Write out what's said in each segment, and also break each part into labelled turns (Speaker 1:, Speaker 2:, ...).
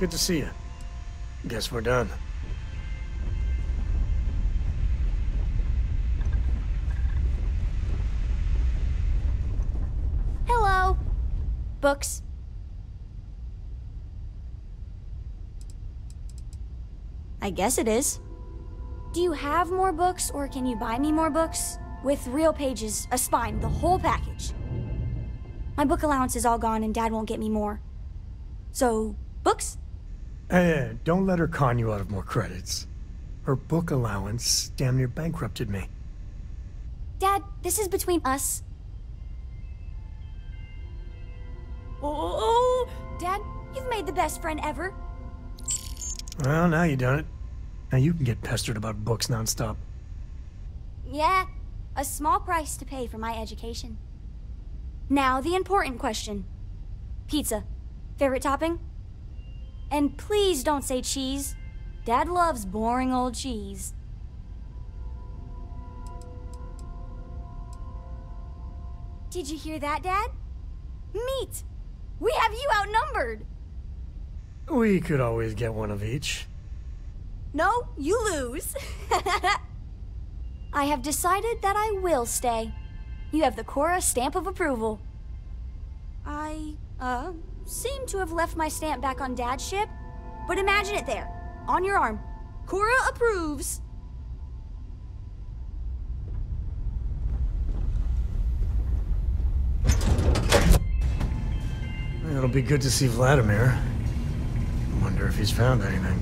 Speaker 1: good to see you. Guess we're done.
Speaker 2: Hello. Books. I guess it is. Do you have more books, or can you buy me more books? With real pages, a spine, the whole package. My book allowance is all gone, and Dad won't get me more. So, books?
Speaker 1: Hey, don't let her con you out of more credits. Her book allowance damn near bankrupted me.
Speaker 2: Dad, this is between us. Oh, Dad, you've made the best friend ever.
Speaker 1: Well, now you've done it. Now you can get pestered about books nonstop.
Speaker 2: Yeah, a small price to pay for my education. Now, the important question Pizza. Favorite topping? And please don't say cheese. Dad loves boring old cheese. Did you hear that, Dad? Meat! We have you outnumbered!
Speaker 1: We could always get one of each.
Speaker 2: No, you lose. I have decided that I will stay. You have the Cora stamp of approval. I, uh, seem to have left my stamp back on Dad's ship, but imagine it there, on your arm. Cora approves.
Speaker 1: It'll be good to see Vladimir. Wonder if he's found anything.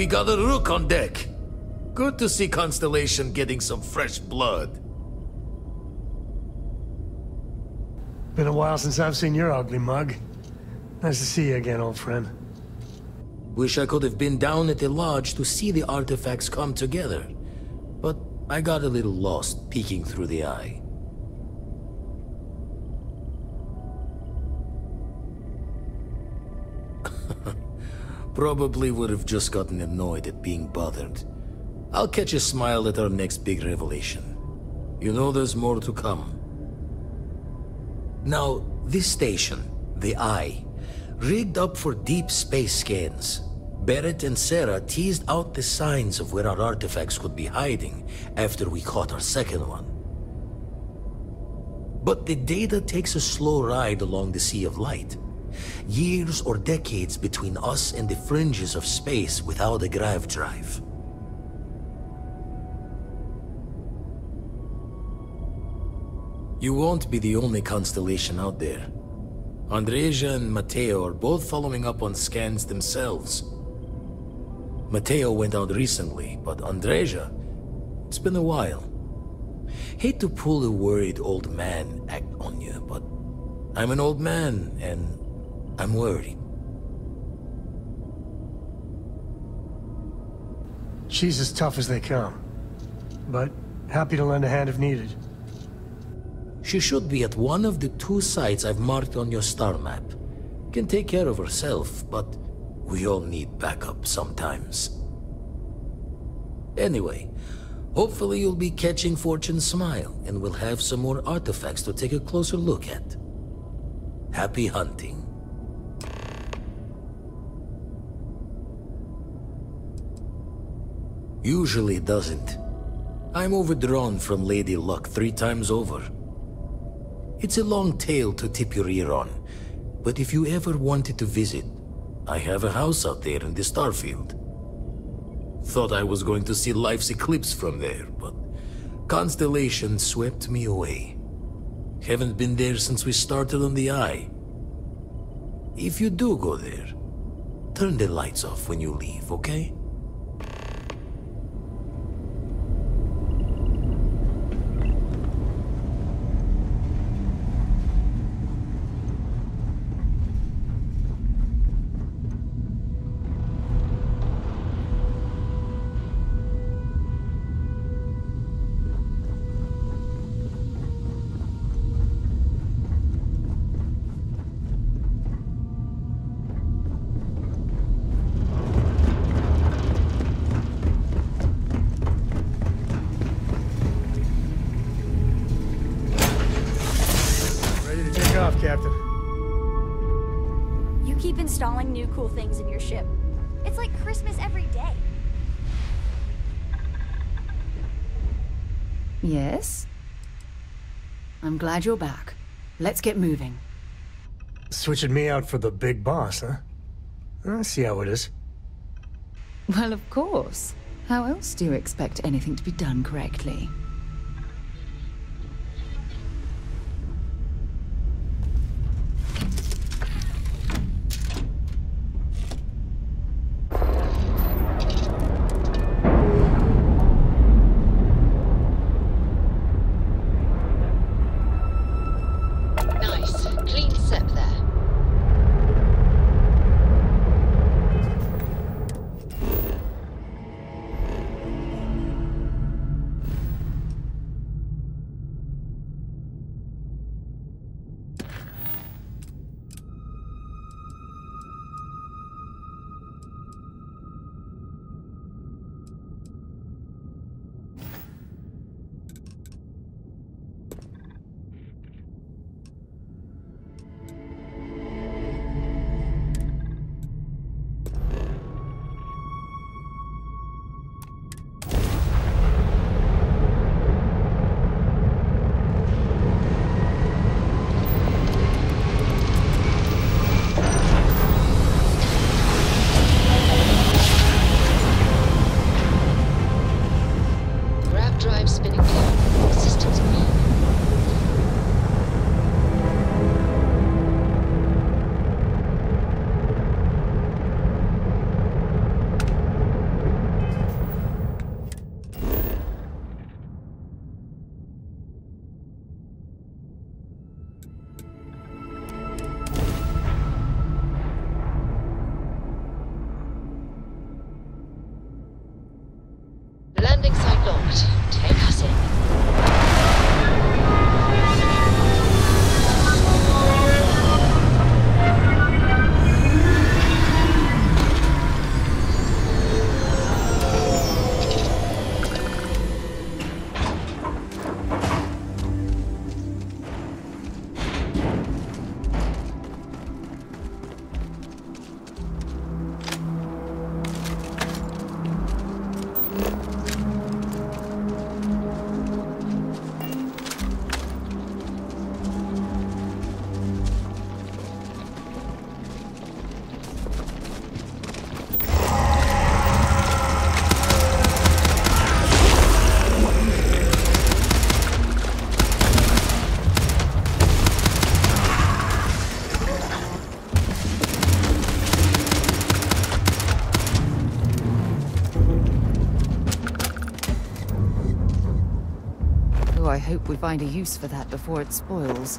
Speaker 3: We got a rook on deck. Good to see Constellation getting some fresh blood.
Speaker 1: Been a while since I've seen your ugly mug. Nice to see you again, old friend.
Speaker 3: Wish I could have been down at the lodge to see the artifacts come together. But I got a little lost peeking through the eye. Probably would have just gotten annoyed at being bothered. I'll catch a smile at our next big revelation. You know there's more to come. Now, this station, the Eye, rigged up for deep space scans. Barrett and Sarah teased out the signs of where our artifacts could be hiding after we caught our second one. But the data takes a slow ride along the Sea of Light. Years or decades between us and the fringes of space without a grav drive. You won't be the only constellation out there. Andreja and Matteo are both following up on scans themselves. Matteo went out recently, but Andreja, it's been a while. Hate to pull a worried old man act on you, but I'm an old man, and I'm worried.
Speaker 1: She's as tough as they come. But happy to lend a hand if needed.
Speaker 3: She should be at one of the two sites I've marked on your star map. Can take care of herself, but we all need backup sometimes. Anyway, hopefully you'll be catching Fortune's smile, and we'll have some more artifacts to take a closer look at. Happy hunting. Usually doesn't. I'm overdrawn from Lady Luck three times over. It's a long tale to tip your ear on, but if you ever wanted to visit, I have a house out there in the Starfield. Thought I was going to see life's eclipse from there, but Constellation swept me away. Haven't been there since we started on the Eye. If you do go there, turn the lights off when you leave, okay?
Speaker 4: Glad you're back. Let's get moving.
Speaker 1: Switching me out for the big boss, huh? I see how it is.
Speaker 4: Well, of course. How else do you expect anything to be done correctly?
Speaker 5: We find a use for that before it spoils.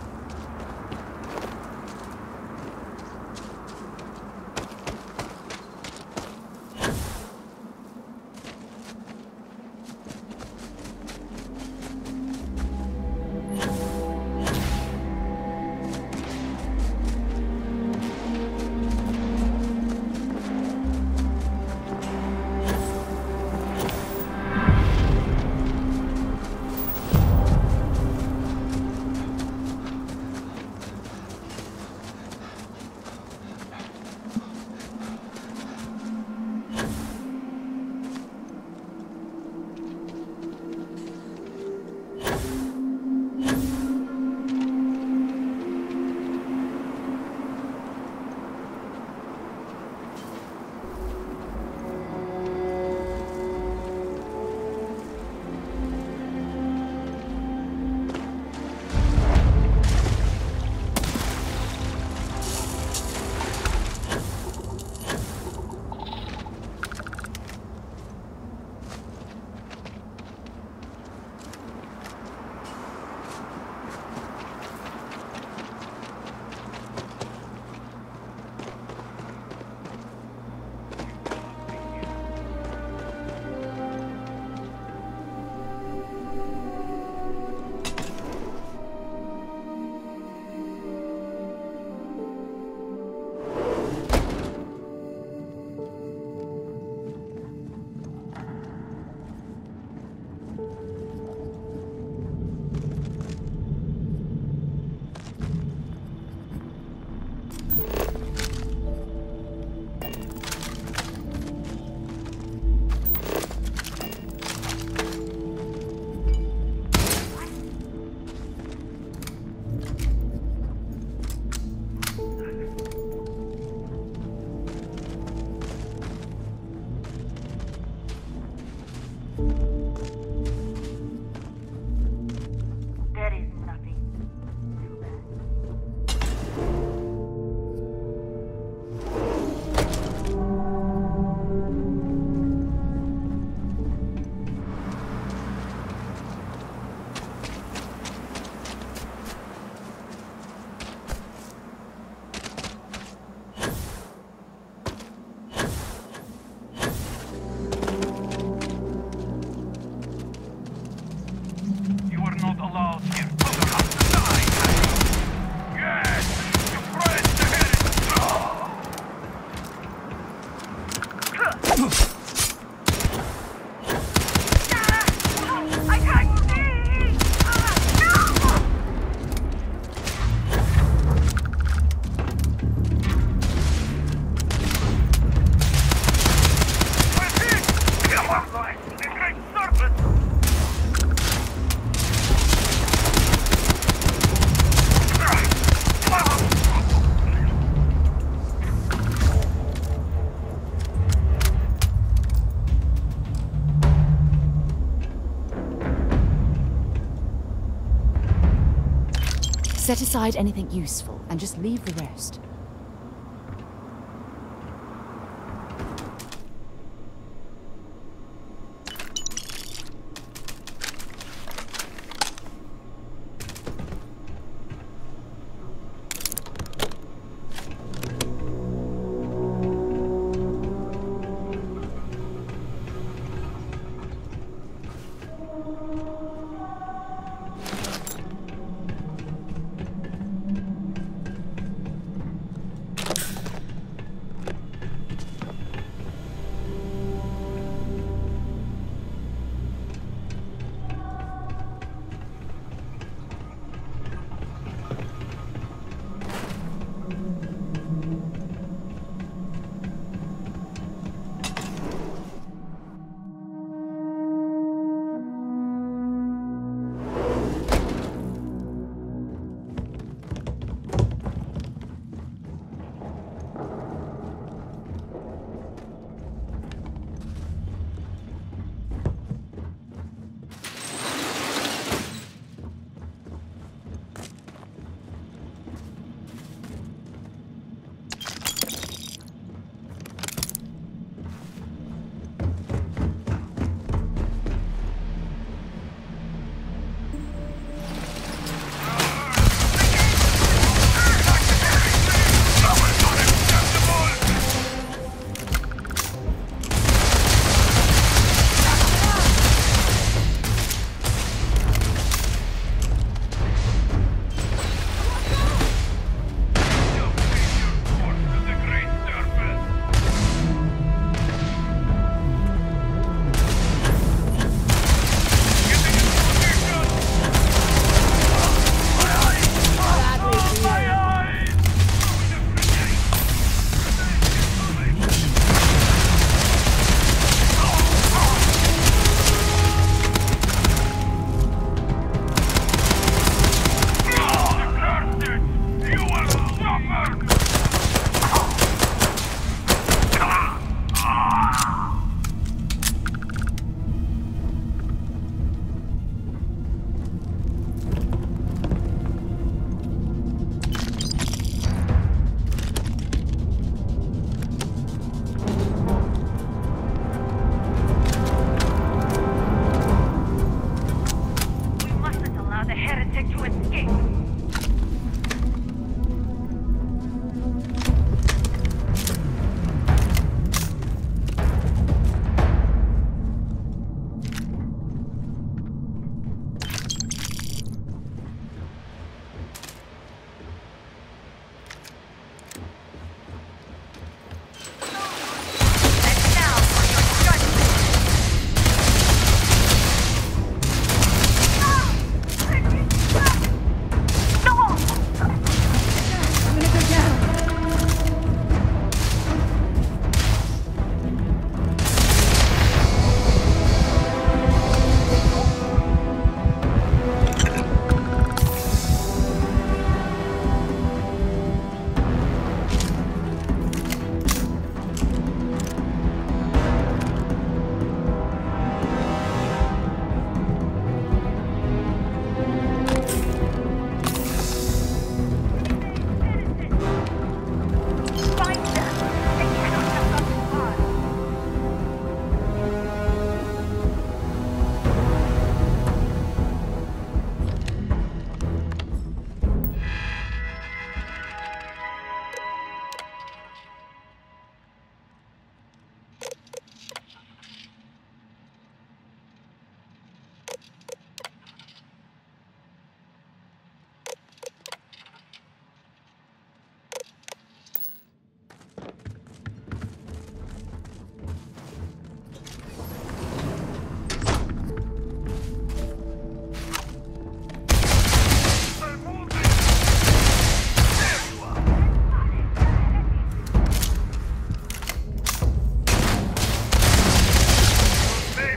Speaker 5: Set aside anything useful and just leave the rest.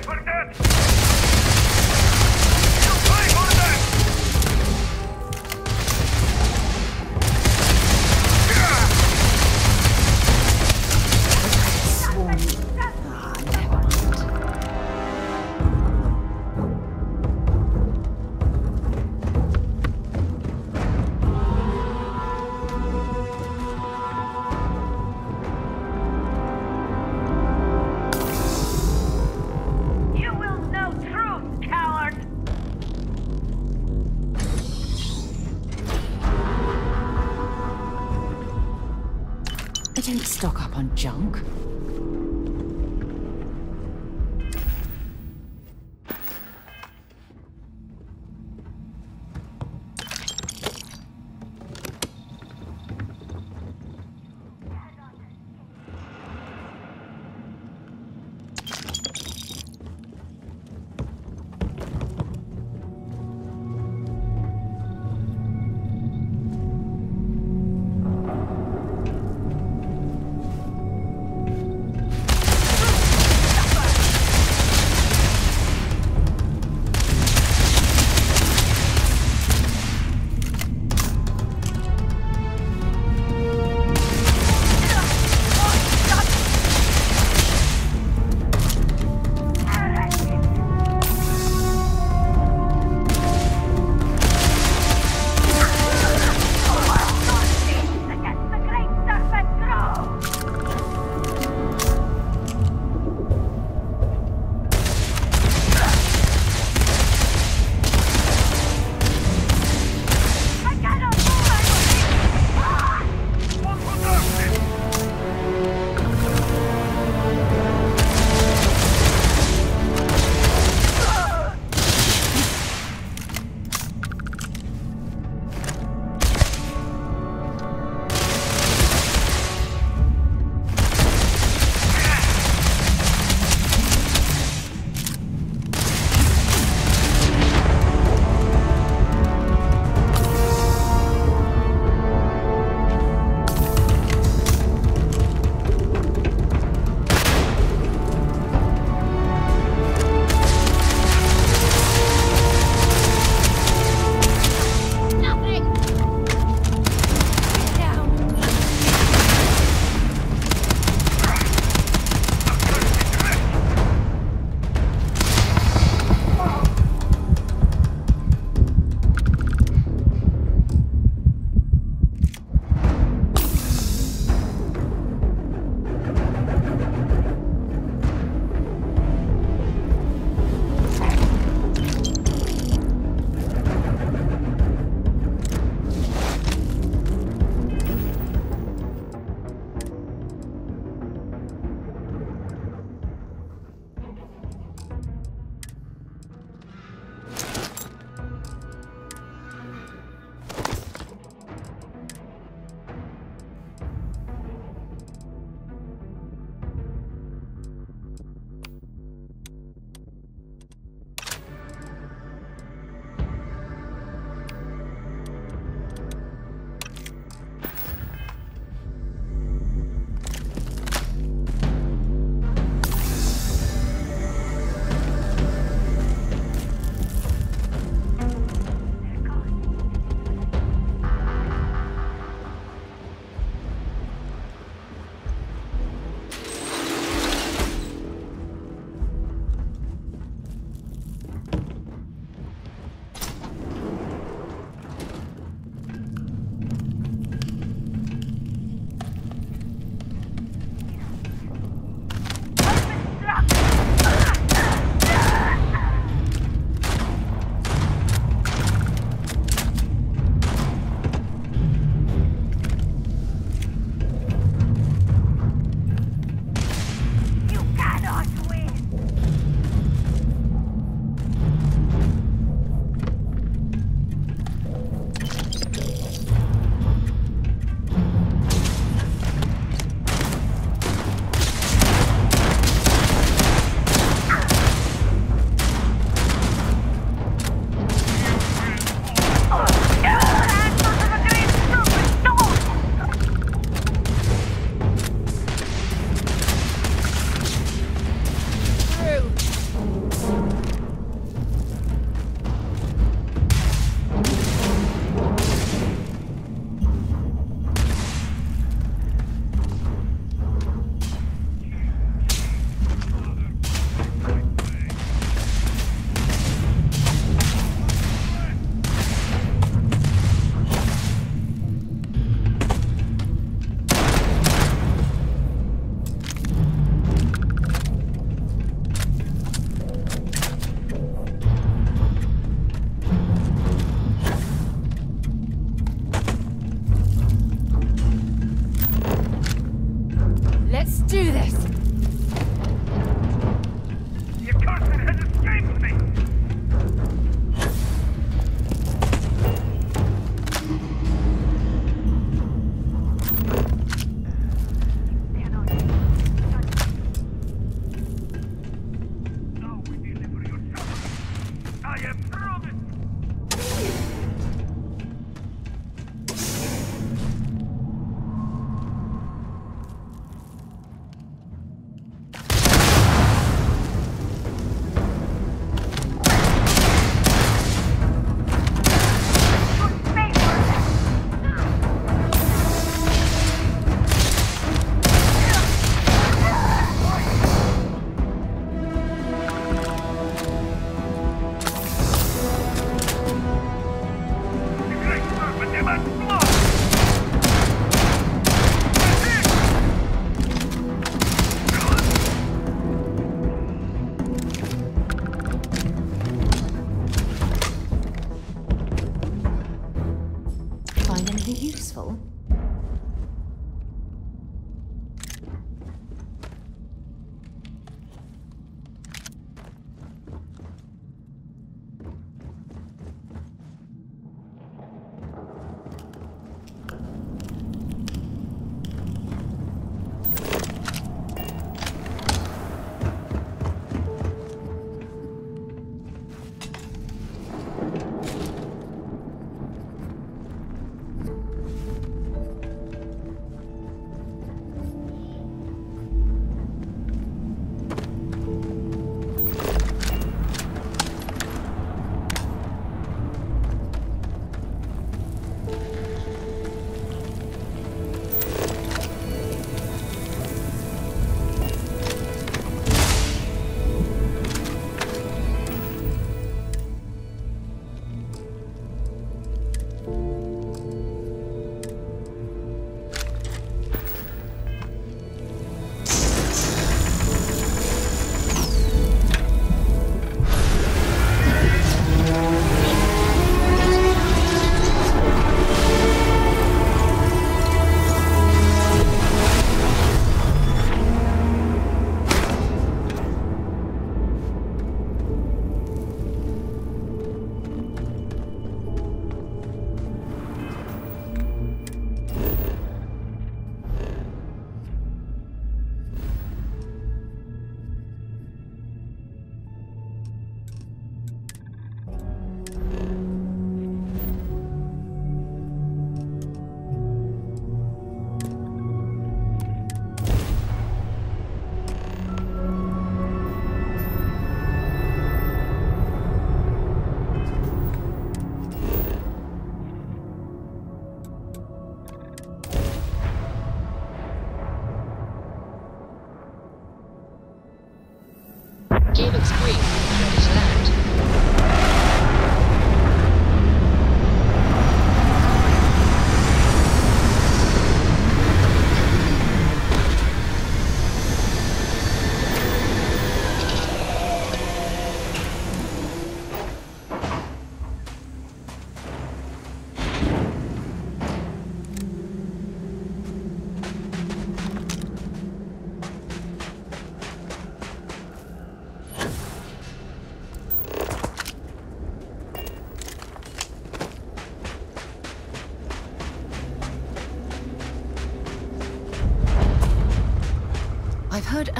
Speaker 4: like that? Junk.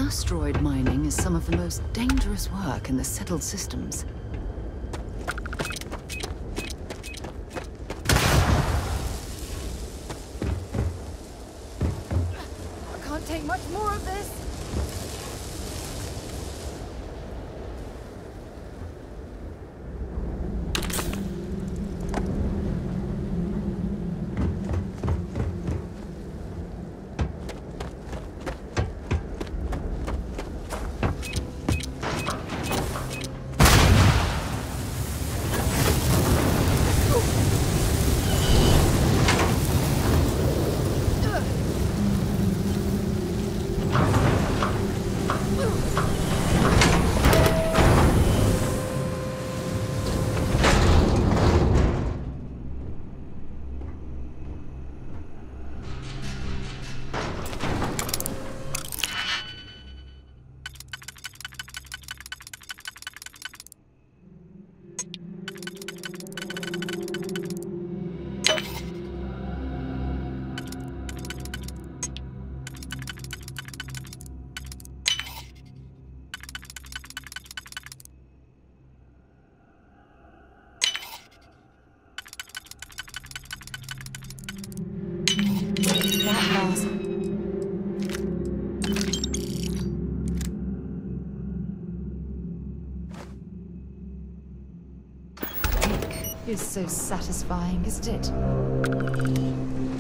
Speaker 4: Asteroid mining is some of the most dangerous work in the settled systems. So satisfying, isn't it?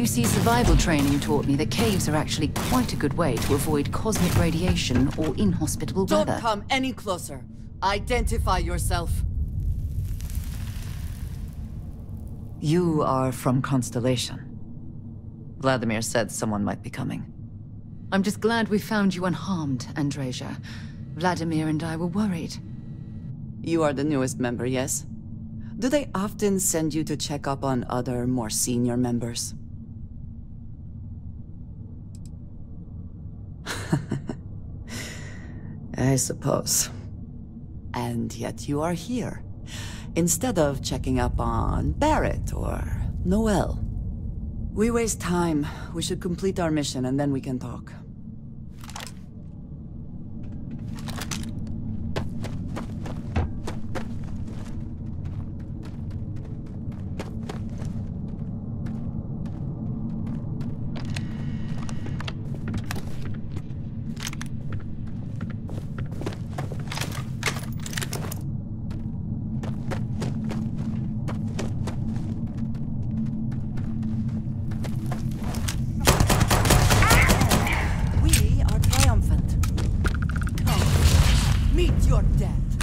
Speaker 4: UC survival training taught me that caves are actually quite a good way to avoid cosmic radiation or inhospitable
Speaker 6: Don't
Speaker 4: weather.
Speaker 6: come any closer. Identify yourself. You are from Constellation. Vladimir said someone might be coming.
Speaker 4: I'm just glad we found you unharmed, Andreja. Vladimir and I were worried.
Speaker 6: You are the newest member, yes? Do they often send you to check up on other, more senior members? I suppose. And yet you are here. Instead of checking up on Barrett or Noel. We waste time. We should complete our mission and then we can talk. Your death.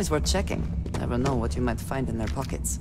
Speaker 6: Always worth checking. Never know what you might find in their pockets.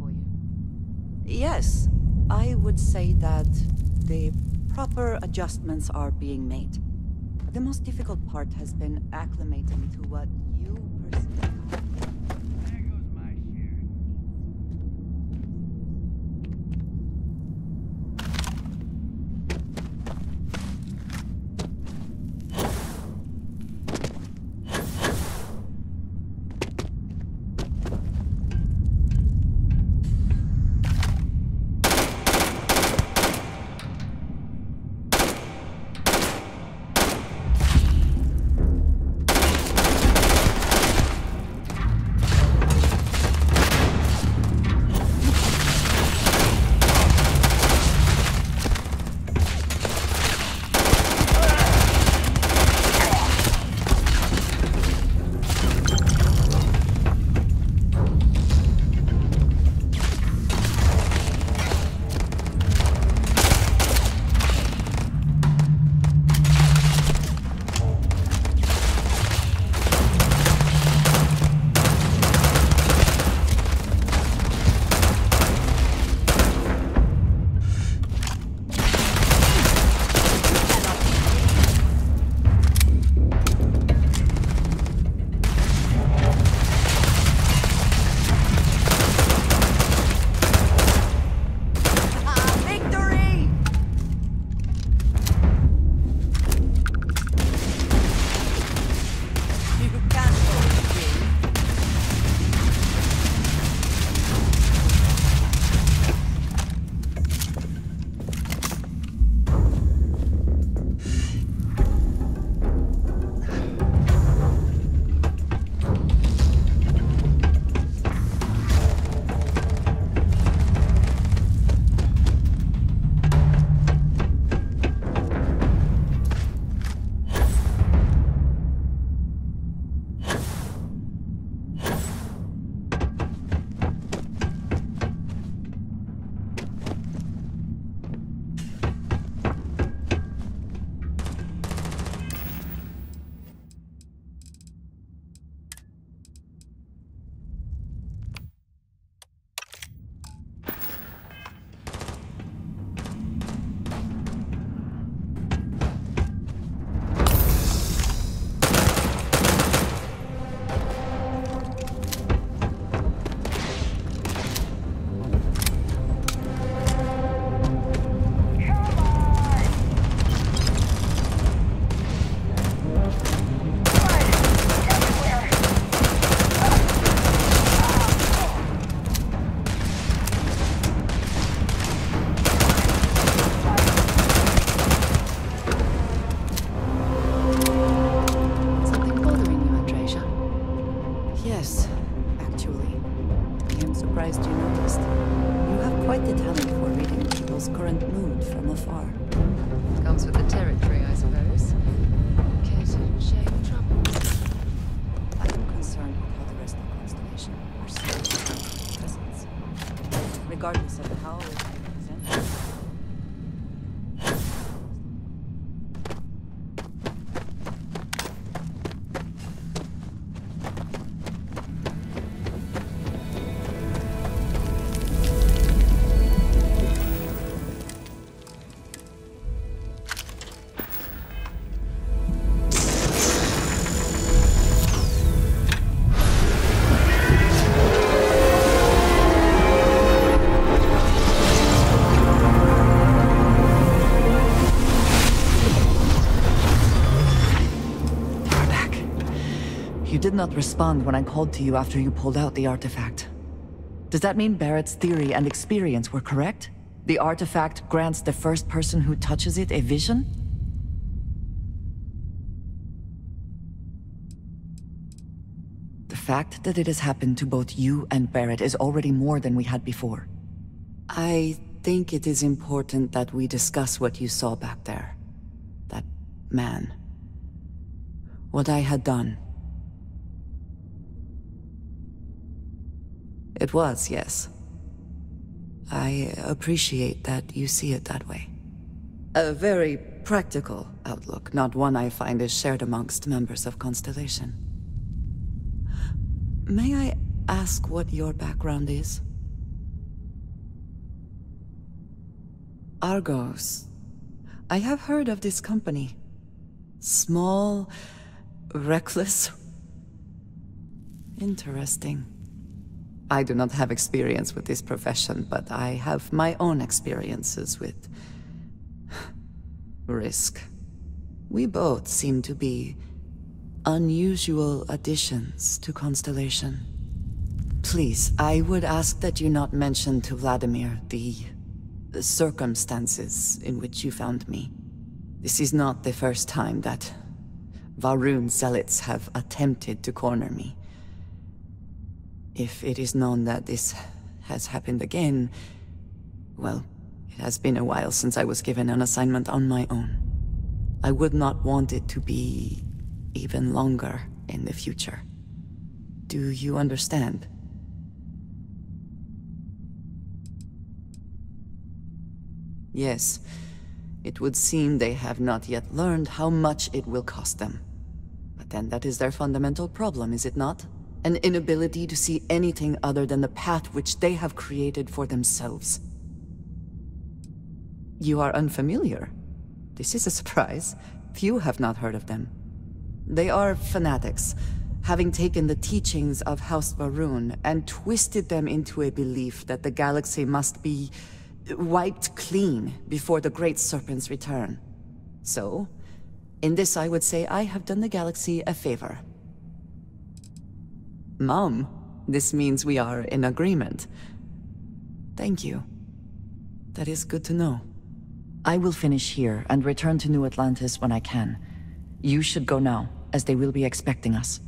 Speaker 6: For
Speaker 4: you?
Speaker 6: Yes, I would say that the proper adjustments are being made. The most difficult part has been acclimating to what you perceive. Not respond when I called to you after you pulled out the artifact. Does that mean Barrett's theory and experience were correct? The artifact grants the first person who touches it a vision? The fact that it has happened to both you and Barrett is already more than we had before. I think it is important that we discuss what you saw back there. That man. what I had done. It was, yes. I appreciate that you see it that way. A very practical outlook, not one I find is shared amongst members of Constellation. May I ask what your background is? Argos. I have heard of this company. Small, reckless. Interesting. I do not have experience with this profession, but I have my own experiences with risk. We both seem to be unusual additions to Constellation. Please, I would ask that you not mention to Vladimir the, the circumstances in which you found me. This is not the first time that Va'ruun zealots have attempted to corner me. If it is known that this has happened again, well, it has been a while since I was given an assignment on my own. I would not want it to be even longer in the future. Do you understand? Yes, it would seem they have not yet learned how much it will cost them. But then that is their fundamental problem, is it not? An inability to see anything other than the path which they have created for themselves. You are unfamiliar. This is a surprise. Few have not heard of them. They are fanatics, having taken the teachings of House Va'ruun and twisted them into a belief that the galaxy must be wiped clean before the Great Serpent's return. So, in this I would say I have done the galaxy a favor. Mom, this means we are in agreement. Thank you. That is good to know. I will finish here and return to New Atlantis when I can. You should go now, as they will be expecting us.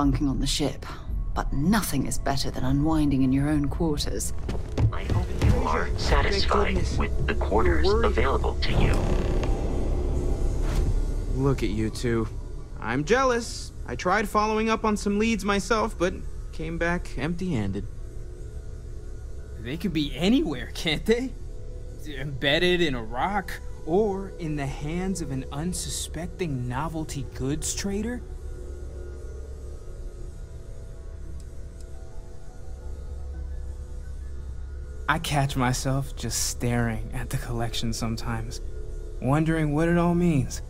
Speaker 7: Bunking on the ship, but nothing is better than unwinding in your own quarters.
Speaker 8: I hope you are satisfied with the quarters available to you.
Speaker 9: Look at you two. I'm jealous. I tried following up on some leads myself, but came back empty-handed.
Speaker 10: They could be anywhere, can't they? Embedded in a rock, or in the hands of an unsuspecting novelty goods trader? I catch myself just staring at the collection sometimes, wondering what it all means.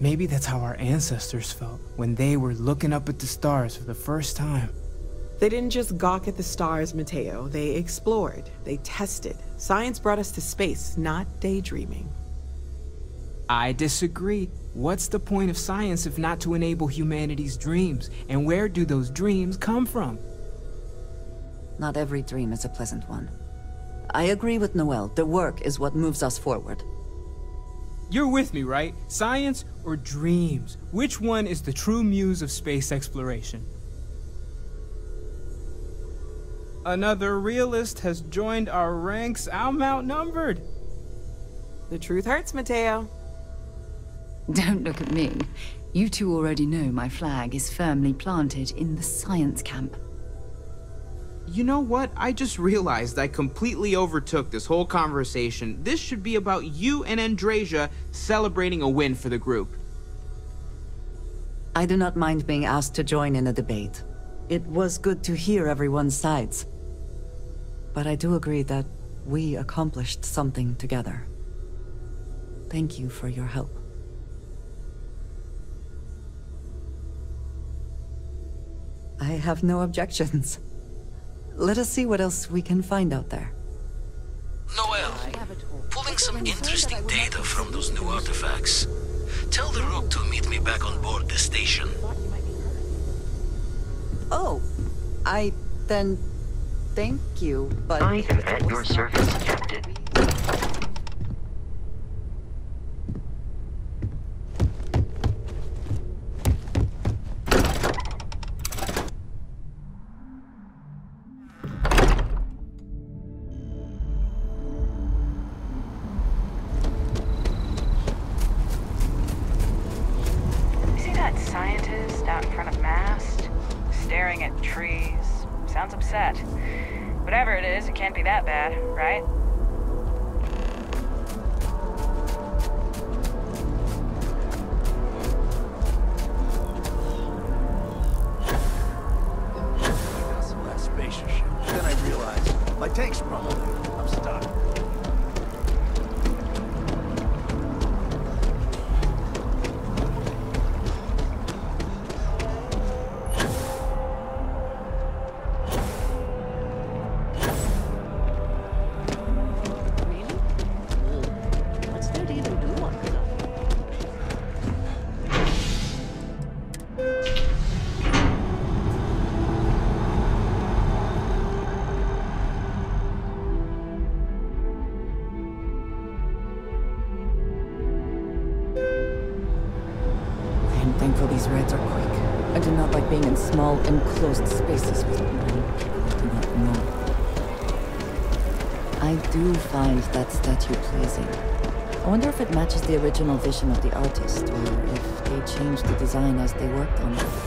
Speaker 10: Maybe that's how our ancestors felt when they were looking up at the stars for the first time.
Speaker 11: They didn't just gawk at the stars, Matteo. They explored, they tested. Science brought us to space, not daydreaming.
Speaker 10: I disagree. What's the point of science if not to enable humanity's dreams? And where do those dreams come from?
Speaker 6: Not every dream is a pleasant one. I agree with Noel. The work is what moves us forward.
Speaker 10: You're with me, right? Science or dreams? Which one is the true muse of space exploration? Another realist has joined our ranks. I'm outnumbered.
Speaker 11: The truth hurts, Matteo.
Speaker 7: Don't look at me. You two already know my flag is firmly planted in the science camp.
Speaker 9: You know what? I just realized I completely overtook this whole conversation. This should be about you and Andreja celebrating a win for the group.
Speaker 6: I do not mind being asked to join in a debate. It was good to hear everyone's sides. But I do agree that we accomplished something together. Thank you for your help. I have no objections. Let us see what else we can find out there.
Speaker 3: Noel, pulling some interesting data from those new artifacts. Tell the Rook to meet me back on board the station.
Speaker 6: Oh, I then thank you, but
Speaker 8: I am at your service, Captain.
Speaker 12: Trees. Sounds upset. Whatever it is, it can't be that bad, right?
Speaker 6: Vision of the artist, or if they changed the design as they worked on it.